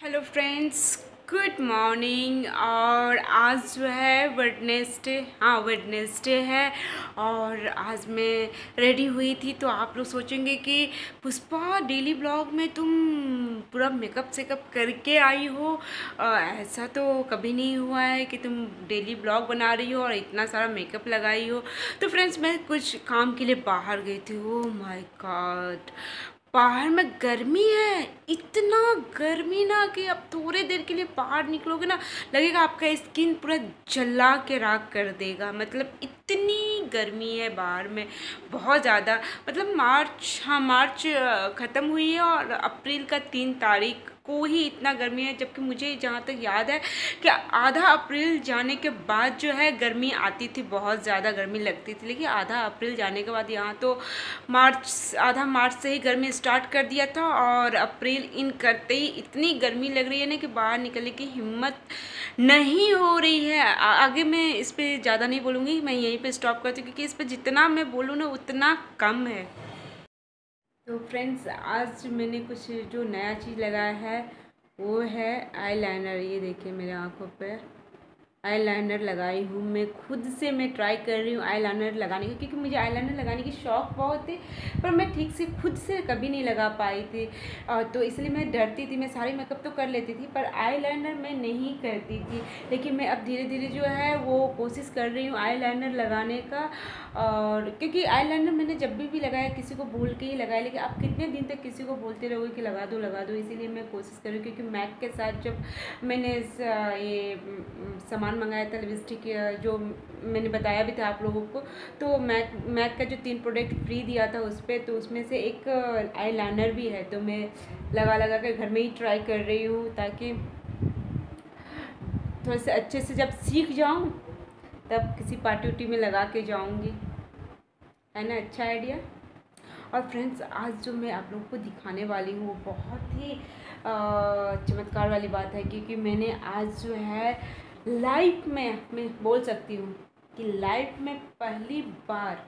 Hello friends good morning और आज जो है वेडनेसडे हाँ वेडनेसडे है। और आज मैं रेडी हुई थी तो आप लोग सोचेंगे कि पुष्पा डेली ब्लॉग में तुम पूरा मेकअप सेकअप करके आई हो। अ, ऐसा तो कभी नहीं हुआ है कि तुम डेली ब्लॉग बना रही हो और इतना सारा मेकअप लगाई हो। तो फ्रेंड्स मैं कुछ काम के लिए बाहर गई थी। ओ माय गॉड बाहर में गर्मी है, इतना गर्मी ना कि आप थोड़े देर के लिए बाहर निकलोगे ना, लगेगा आपका स्किन पूरा जला के राख कर देगा। मतलब इतनी गर्मी है बाहर में, बहुत ज़्यादा। मतलब मार्च हाँ मार्च ख़त्म हुई है और अप्रैल का तीन तारीख को ही इतना गर्मी है, जबकि मुझे जहाँ तक याद है कि आधा अप्रैल जाने के बाद जो है गर्मी आती थी, बहुत ज़्यादा गर्मी लगती थी। लेकिन आधा अप्रैल जाने के बाद यहाँ तो मार्च, आधा मार्च से ही गर्मी स्टार्ट कर दिया था और अप्रैल इन करते ही इतनी गर्मी लग रही है ना कि बाहर निकलने की हिम्मत नहीं हो रही है। आगे मैं इस पर ज़्यादा नहीं बोलूँगी, मैं यहीं पर स्टॉप करती हूँ, क्योंकि इस पर जितना मैं बोलूँ ना, उतना कम है। फ्रेंड्स आज मैंने कुछ जो नया चीज़ लगाया है, वो है आईलाइनर ये देखिए मेरे आँखों पे आईलाइनर लगाई हूँ। मैं खुद से मैं ट्राई कर रही हूँ आईलाइनर लगाने का क्योंकि मुझे आईलाइनर लगाने की शौक बहुत थी पर मैं ठीक से खुद से कभी नहीं लगा पाई थी। तो इसलिए मैं डरती थी मैं सारी मेकअप तो कर लेती थी पर आईलाइनर मैं नहीं करती थी। लेकिन मैं अब धीरे धीरे जो है वो कोशिश कर रही हूँ आईलाइनर लगाने का और क्योंकि आईलाइनर मैंने जब भी भी लगाया किसी को भूल के ही लगाया लेकिन आप कितने दिन तक किसी को बोलते रहोगे कि लगा दो लगा दो इसीलिए मैं कोशिश कर रही हूँ क्योंकि मैक के साथ जब मैंने ये म, सामान मंगाया था लिपस्टिक जो मैंने बताया भी था आप लोगों को। तो मैक मैक का जो तीन प्रोडक्ट फ्री दिया था उस पर तो उसमें से एक आई लाइनर भी है। तो मैं लगा लगा कर घर में ही ट्राई कर रही हूँ ताकि थोड़े से अच्छे से जब सीख जाऊँ, तब किसी पार्टी उटी में लगा के जाऊँगी। है ना? अच्छा आइडिया और फ्रेंड्स आज जो मैं आप लोगों को दिखाने वाली हूँ, वो बहुत ही चमत्कार वाली बात है, क्योंकि मैंने आज जो है लाइफ में, मैं बोल सकती हूँ कि लाइफ में पहली बार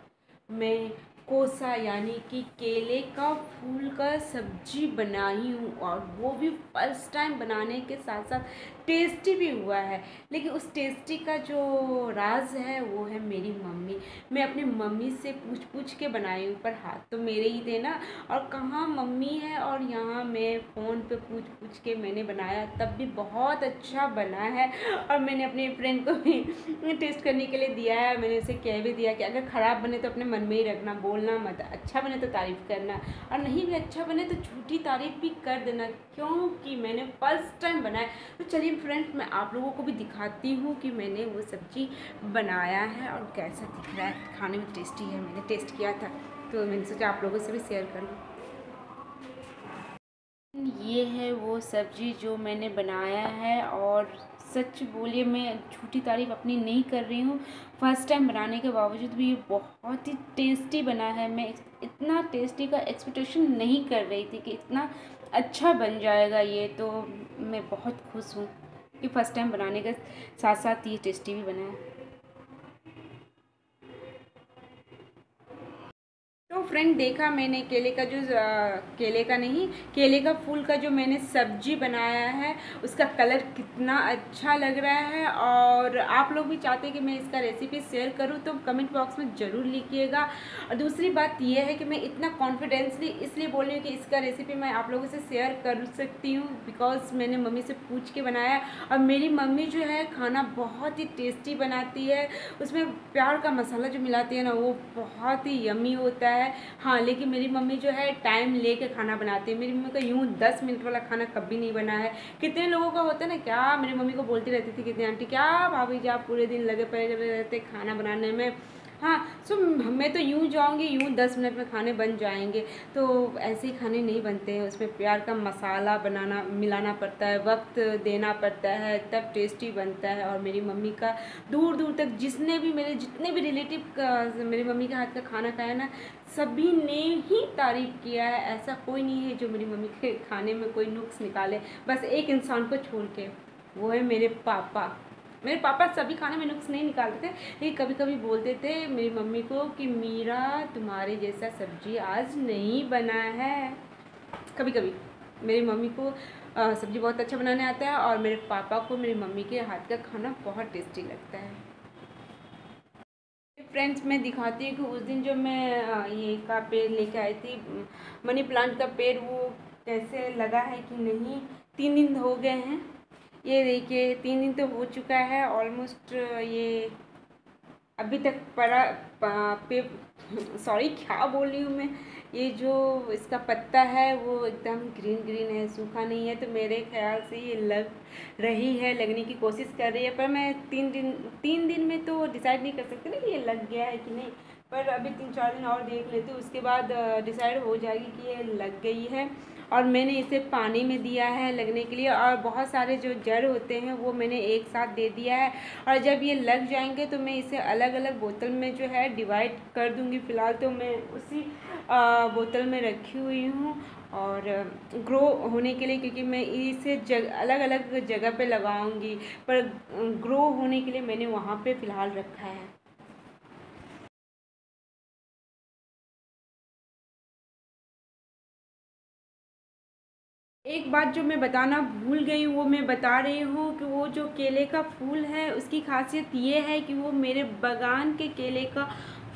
मैं कोसा यानी कि केले का फूल का सब्ज़ी बनाई हूँ और वो भी फ़र्स्ट टाइम बनाने के साथ साथ टेस्टी भी हुआ है। लेकिन उस टेस्टी का जो राज है, वो है मेरी मम्मी। मैं अपनी मम्मी से पूछ पूछ के बनाई हूँ, पर हाथ तो मेरे ही थे ना। और कहाँ मम्मी है? और यहाँ मैं फ़ोन पे पूछ पूछ के मैंने बनाया। तब भी बहुत अच्छा बना है। और मैंने अपने फ्रेंड को भी टेस्ट करने के लिए दिया है। मैंने उसे कह भी दिया कि अगर ख़राब बने तो अपने मन में ही रखना, बोलना मत। अच्छा बने तो तारीफ़ करना। और नहीं भी अच्छा बने तो झूठी तारीफ़ भी कर देना। क्योंकि मैंने फ़र्स्ट टाइम बनाया। तो चलिए फ्रेंड्स मैं आप लोगों को भी दिखाती हूँ कि मैंने वो सब्ज़ी बनाया है और कैसा दिख रहा है। खाने में टेस्टी है, मैंने टेस्ट किया था तो मैंने सोचा आप लोगों से भी शेयर करूँ। ये है वो सब्ज़ी जो मैंने बनाया है और सच बोलिए मैं झूठी तारीफ़ अपनी नहीं कर रही हूँ। फ़र्स्ट टाइम बनाने के बावजूद भी ये बहुत ही टेस्टी बना है। मैं इतना टेस्टी का एक्सपेक्टेशन नहीं कर रही थी कि इतना अच्छा बन जाएगा ये तो मैं बहुत खुश हूँ। फ़र्स्ट टाइम बनाने के साथ साथ ये टेस्टी भी बना है। फ्रेंड देखा मैंने केले का जो अ, केले का नहीं केले का फूल का जो मैंने सब्ज़ी बनाया है उसका कलर कितना अच्छा लग रहा है और आप लोग भी चाहते हैं कि मैं इसका रेसिपी शेयर करूँ तो कमेंट बॉक्स में ज़रूर लिखिएगा। और दूसरी बात यह है कि मैं इतना कॉन्फिडेंसली इसलिए बोल रही हूँ कि इसका रेसिपी मैं आप लोगों से शेयर कर सकती हूँ बिकॉज़ मैंने मम्मी से पूछ के बनाया और मेरी मम्मी जो है खाना बहुत ही टेस्टी बनाती है। उसमें प्यार का मसाला जो मिलाती है ना वो बहुत ही यमी होता है। हाँ लेकिन मेरी मम्मी जो है टाइम लेके खाना बनाती है। मेरी मम्मी का यूँ दस मिनट वाला खाना कभी नहीं बना है। कितने लोगों का होता है ना, क्या मेरी मम्मी को बोलती रहती थी कितनी, आंटी, क्या भाभी जी आप पूरे दिन लगे पड़े रहते खाना बनाने में? हाँ सो मैं तो यूँ जाऊँगी, यूँ दस मिनट में खाने बन जाएँगे। तो ऐसे ही खाने नहीं बनते हैं, उसमें प्यार का मसाला बनाना, मिलाना पड़ता है, वक्त देना पड़ता है, तब टेस्टी बनता है। और मेरी मम्मी का दूर दूर तक जिसने भी मेरे, जितने भी रिलेटिव का, मेरी मम्मी के हाथ का खाना खाया ना, सभी ने ही तारीफ़ किया है। ऐसा कोई नहीं है जो मेरी मम्मी के खाने में कोई नुक्स निकाले। बस एक इंसान को छोड़ के, वो है मेरे पापा। मेरे पापा सभी खाने में नुक्स नहीं निकालते थे, लेकिन कभी कभी बोलते थे मेरी मम्मी को कि, मीरा, तुम्हारे जैसा सब्ज़ी आज नहीं बना है। कभी कभी मेरी मम्मी को सब्ज़ी बहुत अच्छा बनाने आता है और मेरे पापा को मेरी मम्मी के हाथ का खाना बहुत टेस्टी लगता है। फ्रेंड्स मैं दिखाती हूँ कि उस दिन जो मैं ये का पेड़ लेके आई थी मनी प्लांट का पेड़, वो कैसे लगा है कि नहीं, तीन दिन हो गए हैं। ये देखिए, तीन दिन तो हो चुका है ऑलमोस्ट ये अभी तक पड़ा, पे सॉरी क्या बोल रही हूँ मैं? ये जो इसका पत्ता है, वो एकदम ग्रीन ग्रीन है, सूखा नहीं है तो मेरे ख्याल से ये लग रही है, लगने की कोशिश कर रही है, पर मैं तीन दिन तीन दिन में तो डिसाइड नहीं कर सकती ना कि ये लग गया है कि नहीं, पर अभी तीन चार दिन और देख लेती हूँ, उसके बाद डिसाइड हो जाएगी कि ये लग गई है। और मैंने इसे पानी में दिया है लगने के लिए और बहुत सारे जो जड़ होते हैं वो मैंने एक साथ दे दिया है। और जब ये लग जाएँगे तो मैं इसे अलग अलग बोतल में जो है डिवाइड कर दूँगी। फ़िलहाल तो मैं उसी बोतल में रखी हुई हूँ और ग्रो होने के लिए क्योंकि मैं इसे जग अलग अलग जगह पे लगाऊँगी। पर ग्रो होने के लिए मैंने वहाँ पे फ़िलहाल रखा है। एक बात जो मैं बताना भूल गई वो मैं बता रही हूँ कि वो जो केले का फूल है, उसकी खासियत ये है कि वो मेरे बागान के केले का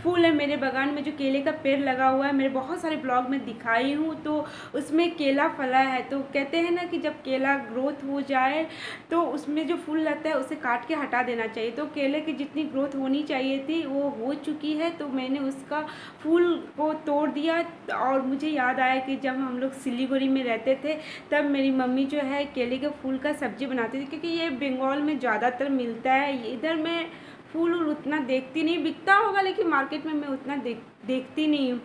फूल है मेरे बागान में, जो केले का पेड़ लगा हुआ है, मेरे बहुत सारे ब्लॉग में दिखाई हूँ तो उसमें केला फला है तो कहते हैं ना कि जब केला ग्रोथ हो जाए तो उसमें जो फूल लगता है, उसे काट के हटा देना चाहिए। तो केले की जितनी ग्रोथ होनी चाहिए थी, वो हो चुकी है तो मैंने उसका फूल को तोड़ दिया, और मुझे याद आया कि जब हम लोग सिलीगुड़ी में रहते थे, तब मेरी मम्मी जो है केले के फूल का सब्ज़ी बनाती थी, क्योंकि ये बंगाल में ज़्यादातर मिलता है, इधर मैं फूल उल उतना देखती नहीं, बिकता होगा लेकिन मार्केट में मैं उतना देख, देखती नहीं हूँ।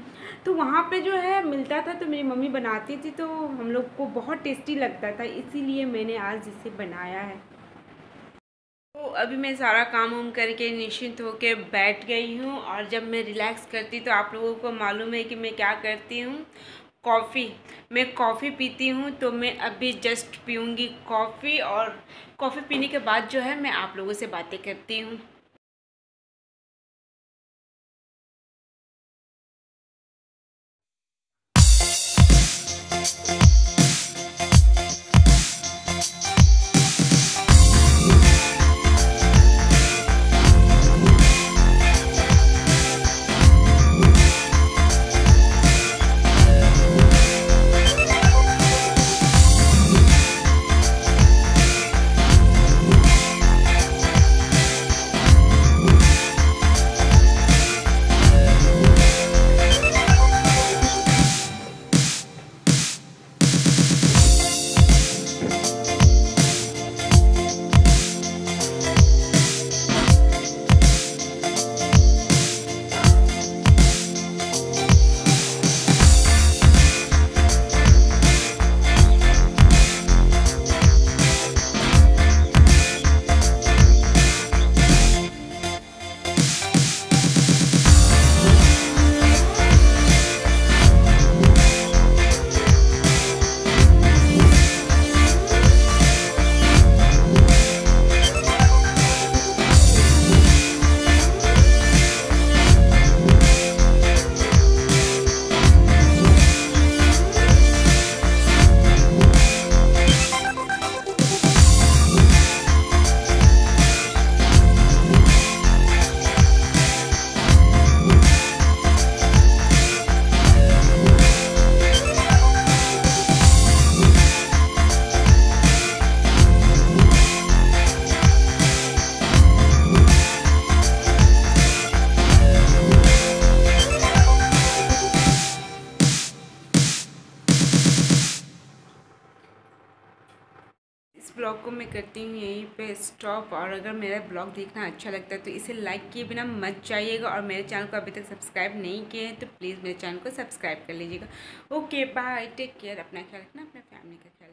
तो वहाँ पे जो है, मिलता था तो मेरी मम्मी बनाती थी तो हम लोग को बहुत टेस्टी लगता था, इसीलिए मैंने आज इसे बनाया है। तो अभी मैं सारा काम वाम करके निश्चिंत होकर बैठ गई हूँ और जब मैं रिलैक्स करती तो आप लोगों को मालूम है कि मैं क्या करती हूँ। कॉफ़ी, मैं कॉफ़ी पीती हूँ तो मैं अभी जस्ट पीऊँगी कॉफ़ी और कॉफ़ी पीने के बाद जो है, मैं आप लोगों से बातें करती हूँ। ब्लॉग को मैं करती हूँ यहीं पे स्टॉप और अगर मेरा ब्लॉग देखना अच्छा लगता है तो इसे लाइक किए बिना मत जाइएगा और मेरे चैनल को अभी तक सब्सक्राइब नहीं किए हैं तो प्लीज़ मेरे चैनल को सब्सक्राइब कर लीजिएगा। ओके बाय टेक केयर अपना ख्याल रखना, अपने फैमिली का ख्याल